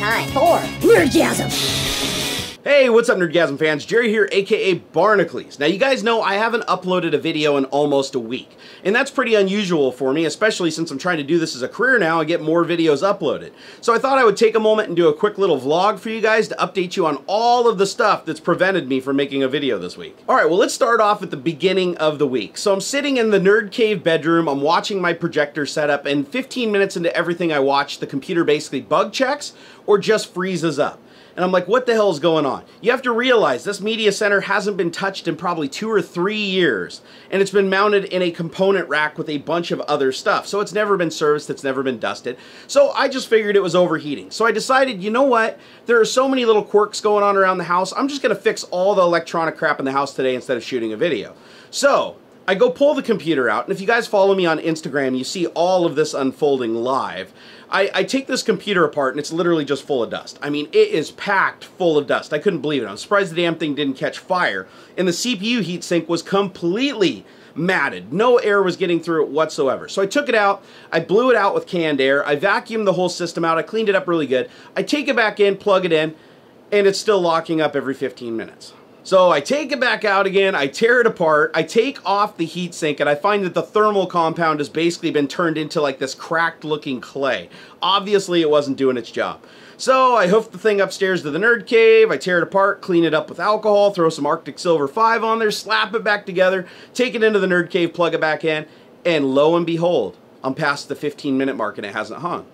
time for Nerdgasm. Hey, what's up Nerdgasm fans? Jerry here, aka Barnacules. Now you guys know I haven't uploaded a video in almost a week, and that's pretty unusual for me, especially since I'm trying to do this as a career now and get more videos uploaded. So I thought I would take a moment and do a quick little vlog for you guys to update you on all of the stuff that's prevented me from making a video this week. Alright, well let's start off at the beginning of the week. So I'm sitting in the Nerd Cave bedroom, I'm watching my projector setup, and 15 minutes into everything I watch, the computer basically bug checks or just freezes up. And I'm like, what the hell is going on? You have to realize this media center hasn't been touched in probably two or three years. And it's been mounted in a component rack with a bunch of other stuff. So it's never been serviced, it's never been dusted. So I just figured it was overheating. So I decided, you know what? There are so many little quirks going on around the house. I'm just going to fix all the electronic crap in the house today instead of shooting a video. So I go pull the computer out, and if you guys follow me on Instagram, you see all of this unfolding live. I, I, take this computer apart, and it's literally just full of dust. I mean, it is packed full of dust. I couldn't believe it. I'm surprised the damn thing didn't catch fire. And the CPU heatsink was completely matted. No air was getting through it whatsoever. So I took it out, I blew it out with canned air, I vacuumed the whole system out, I cleaned it up really good. I take it back in, plug it in, and it's still locking up every 15 minutes. So I take it back out again, I tear it apart, I take off the heatsink, and I find that the thermal compound has basically been turned into like this cracked looking clay. Obviously it wasn't doing its job. So I hoof the thing upstairs to the nerd cave, I tear it apart, clean it up with alcohol, throw some Arctic Silver 5 on there, slap it back together, take it into the nerd cave, plug it back in, and lo and behold, I'm past the 15 minute mark and it hasn't hung.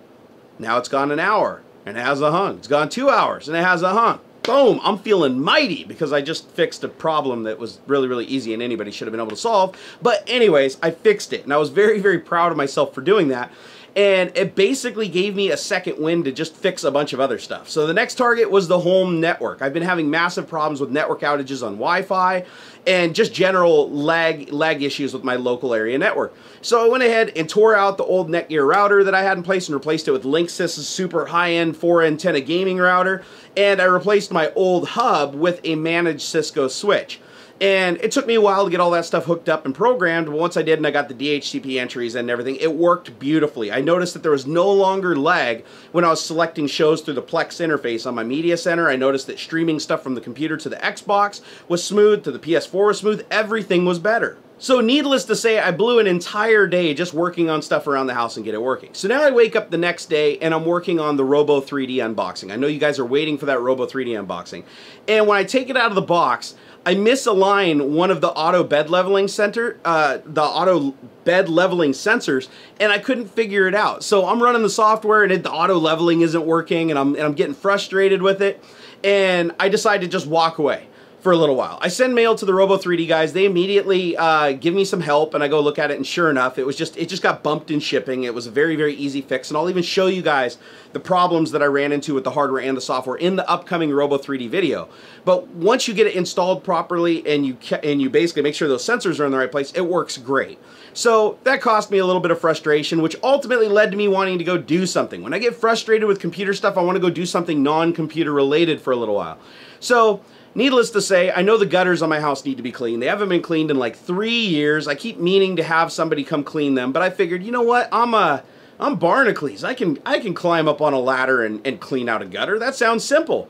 Now it's gone an hour and it hasn't hung. It's gone two hours and it hasn't hung boom, I'm feeling mighty because I just fixed a problem that was really, really easy and anybody should have been able to solve. But anyways, I fixed it and I was very, very proud of myself for doing that and it basically gave me a second win to just fix a bunch of other stuff. So the next target was the home network. I've been having massive problems with network outages on Wi-Fi and just general lag lag issues with my local area network. So I went ahead and tore out the old Netgear router that I had in place and replaced it with Linksys's super high-end 4 antenna gaming router and I replaced my old hub with a managed Cisco switch. And it took me a while to get all that stuff hooked up and programmed, but once I did and I got the DHCP entries and everything, it worked beautifully. I noticed that there was no longer lag when I was selecting shows through the Plex interface on my media center. I noticed that streaming stuff from the computer to the Xbox was smooth, to the PS4 was smooth, everything was better. So needless to say, I blew an entire day just working on stuff around the house and get it working. So now I wake up the next day and I'm working on the Robo 3D unboxing. I know you guys are waiting for that Robo 3D unboxing. And when I take it out of the box, I misalign one of the auto bed leveling center, uh, the auto bed leveling sensors, and I couldn't figure it out. So I'm running the software and it, the auto leveling isn't working, and I'm and I'm getting frustrated with it, and I decide to just walk away for a little while. I send mail to the Robo 3D guys. They immediately uh, give me some help, and I go look at it. And sure enough, it was just it just got bumped in shipping. It was a very very easy fix, and I'll even show you guys the problems that I ran into with the hardware and the software in the upcoming Robo 3D video. But once you get it installed properly and you and you basically make sure those sensors are in the right place, it works great. So that cost me a little bit of frustration, which ultimately led to me wanting to go do something. When I get frustrated with computer stuff, I want to go do something non-computer related for a little while. So Needless to say, I know the gutters on my house need to be cleaned. They haven't been cleaned in like three years. I keep meaning to have somebody come clean them, but I figured, you know what? I'm a I'm Barnacules. I can I can climb up on a ladder and, and clean out a gutter. That sounds simple.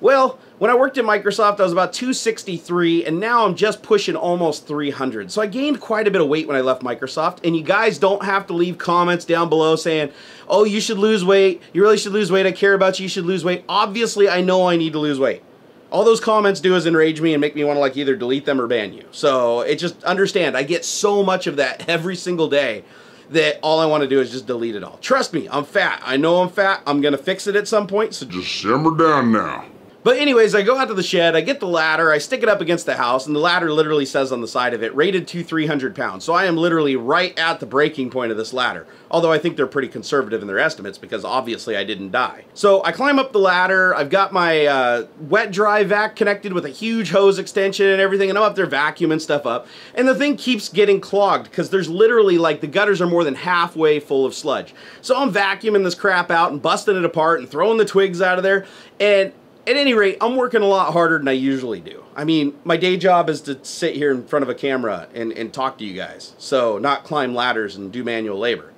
Well, when I worked at Microsoft, I was about 263, and now I'm just pushing almost 300. So I gained quite a bit of weight when I left Microsoft, and you guys don't have to leave comments down below saying, oh, you should lose weight, you really should lose weight, I care about you, you should lose weight. Obviously, I know I need to lose weight all those comments do is enrage me and make me want to like either delete them or ban you. So it just understand I get so much of that every single day that all I want to do is just delete it all. Trust me, I'm fat. I know I'm fat. I'm gonna fix it at some point. So just simmer down now. But anyways, I go out to the shed, I get the ladder, I stick it up against the house, and the ladder literally says on the side of it, rated to 300 pounds. So I am literally right at the breaking point of this ladder. Although I think they're pretty conservative in their estimates because obviously I didn't die. So I climb up the ladder, I've got my uh, wet dry vac connected with a huge hose extension and everything, and I'm up there vacuuming stuff up. And the thing keeps getting clogged because there's literally like the gutters are more than halfway full of sludge. So I'm vacuuming this crap out and busting it apart and throwing the twigs out of there. And at any rate, I'm working a lot harder than I usually do. I mean, my day job is to sit here in front of a camera and, and talk to you guys, so not climb ladders and do manual labor.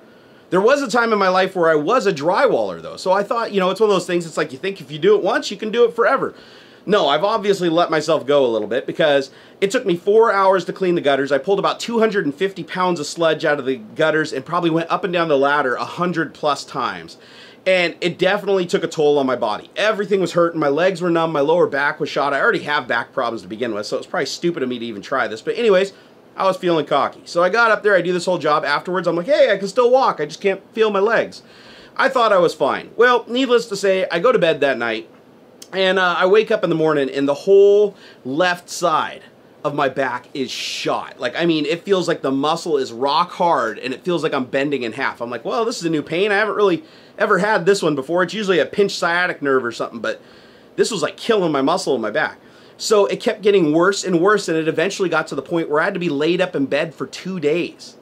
There was a time in my life where I was a drywaller though. So I thought, you know, it's one of those things, it's like you think if you do it once, you can do it forever. No, I've obviously let myself go a little bit because it took me four hours to clean the gutters. I pulled about 250 pounds of sludge out of the gutters and probably went up and down the ladder a hundred plus times. And it definitely took a toll on my body. Everything was hurting. My legs were numb. My lower back was shot. I already have back problems to begin with, so it's probably stupid of me to even try this. But anyways, I was feeling cocky. So I got up there. I do this whole job. Afterwards, I'm like, hey, I can still walk. I just can't feel my legs. I thought I was fine. Well, needless to say, I go to bed that night and uh, I wake up in the morning and the whole left side of my back is shot. Like, I mean, it feels like the muscle is rock hard and it feels like I'm bending in half. I'm like, well, this is a new pain. I haven't really ever had this one before. It's usually a pinched sciatic nerve or something, but this was like killing my muscle in my back. So it kept getting worse and worse, and it eventually got to the point where I had to be laid up in bed for two days.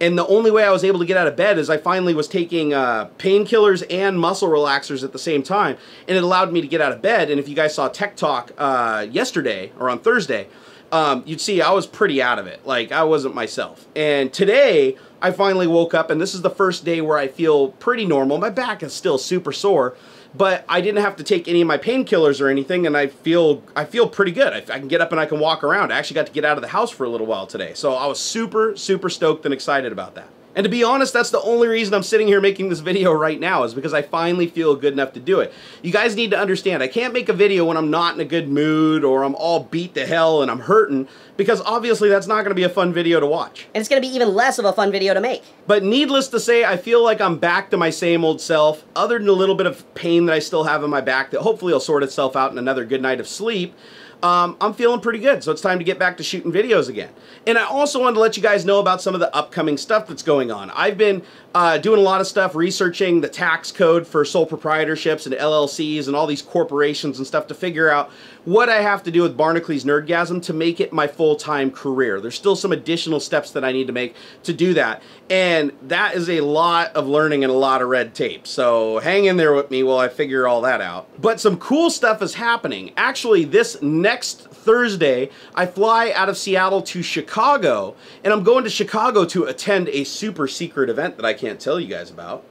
And the only way I was able to get out of bed is I finally was taking uh, painkillers and muscle relaxers at the same time, and it allowed me to get out of bed. And if you guys saw Tech Talk uh, yesterday or on Thursday, um, you'd see I was pretty out of it. Like I wasn't myself. And today I finally woke up, and this is the first day where I feel pretty normal. My back is still super sore, but I didn't have to take any of my painkillers or anything, and I feel I feel pretty good. I, I, can get up and I can walk around. I actually got to get out of the house for a little while today, so I was super super stoked and excited about that. And to be honest, that's the only reason I'm sitting here making this video right now is because I finally feel good enough to do it. You guys need to understand, I can't make a video when I'm not in a good mood or I'm all beat to hell and I'm hurting because obviously that's not going to be a fun video to watch. And it's going to be even less of a fun video to make. But needless to say, I feel like I'm back to my same old self, other than a little bit of pain that I still have in my back that hopefully will sort itself out in another good night of sleep um, I'm feeling pretty good. So it's time to get back to shooting videos again. And I also wanted to let you guys know about some of the upcoming stuff that's going on. I've been uh, doing a lot of stuff researching the tax code for sole proprietorships and LLCs and all these corporations and stuff to figure out what I have to do with Barnacules Nerdgasm to make it my full-time career. There's still some additional steps that I need to make to do that. And that is a lot of learning and a lot of red tape. So hang in there with me while I figure all that out. But some cool stuff is happening. Actually, this next Thursday, I fly out of Seattle to Chicago, and I'm going to Chicago to attend a super secret event that I can't tell you guys about.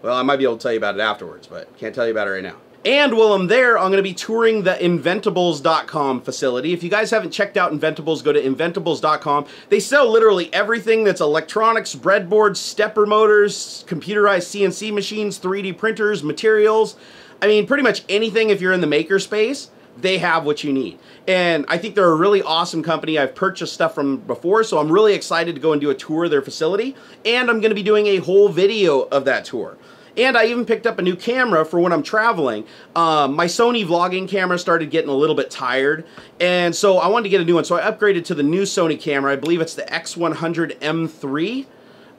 Well, I might be able to tell you about it afterwards, but can't tell you about it right now. And while I'm there, I'm going to be touring the Inventables.com facility. If you guys haven't checked out Inventables, go to Inventables.com. They sell literally everything that's electronics, breadboards, stepper motors, computerized CNC machines, 3D printers, materials. I mean, pretty much anything if you're in the maker space they have what you need. And I think they're a really awesome company. I've purchased stuff from before, so I'm really excited to go and do a tour of their facility. And I'm going to be doing a whole video of that tour. And I even picked up a new camera for when I'm traveling. Um, my Sony vlogging camera started getting a little bit tired, and so I wanted to get a new one. So I upgraded to the new Sony camera. I believe it's the X100 M3.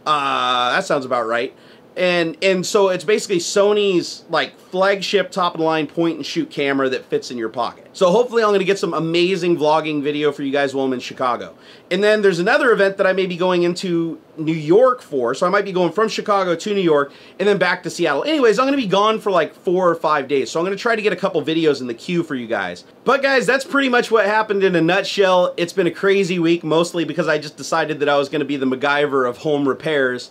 Uh, that sounds about right and and so it's basically Sony's like flagship top of the line point and shoot camera that fits in your pocket. So hopefully I'm going to get some amazing vlogging video for you guys while I'm in Chicago. And then there's another event that I may be going into New York for, so I might be going from Chicago to New York and then back to Seattle. Anyways, I'm going to be gone for like four or five days, so I'm going to try to get a couple videos in the queue for you guys. But guys, that's pretty much what happened in a nutshell. It's been a crazy week, mostly because I just decided that I was going to be the MacGyver of home repairs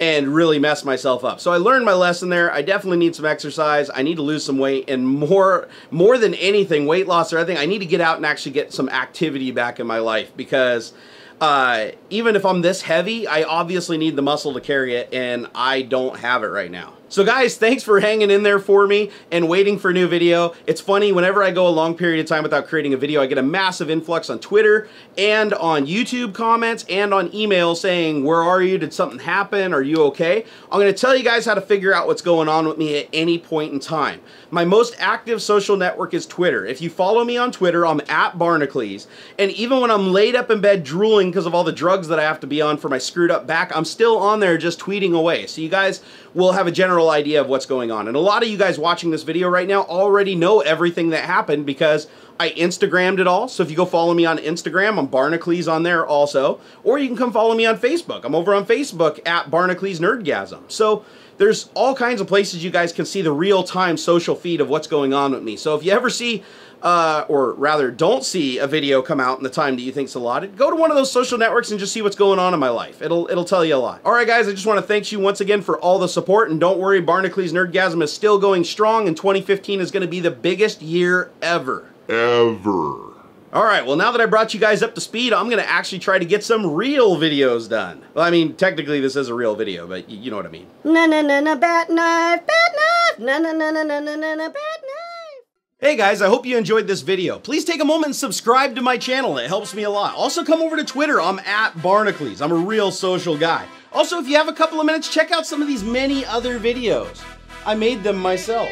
and really mess myself up. So I learned my lesson there. I definitely need some exercise. I need to lose some weight and more more than anything, weight loss or anything, I need to get out and actually get some activity back in my life because uh, even if I'm this heavy, I obviously need the muscle to carry it and I don't have it right now. So guys, thanks for hanging in there for me and waiting for a new video. It's funny, whenever I go a long period of time without creating a video, I get a massive influx on Twitter and on YouTube comments and on email saying, where are you? Did something happen? Are you okay? I'm gonna tell you guys how to figure out what's going on with me at any point in time. My most active social network is Twitter. If you follow me on Twitter, I'm at Barnacules. And even when I'm laid up in bed drooling because of all the drugs that I have to be on for my screwed up back, I'm still on there just tweeting away. So you guys will have a general idea of what's going on. And a lot of you guys watching this video right now already know everything that happened because I Instagrammed it all. So if you go follow me on Instagram, I'm Barnacules on there also. Or you can come follow me on Facebook. I'm over on Facebook at Barnacules Nerdgasm. So there's all kinds of places you guys can see the real-time social feed of what's going on with me. So if you ever see uh, or rather don't see a video come out in the time that you think's allotted, go to one of those social networks and just see what's going on in my life. It'll it'll tell you a lot. All right, guys, I just want to thank you once again for all the support, and don't worry, Barnacules Nerdgasm is still going strong, and 2015 is going to be the biggest year ever. Ever. All right, well, now that I brought you guys up to speed, I'm going to actually try to get some real videos done. Well, I mean, technically this is a real video, but you know what I mean. Na na na na bat knife, bat knife, na na na na na na na bat knife. Hey guys, I hope you enjoyed this video. Please take a moment and subscribe to my channel. It helps me a lot. Also, come over to Twitter. I'm at Barnacules. I'm a real social guy. Also, if you have a couple of minutes, check out some of these many other videos. I made them myself.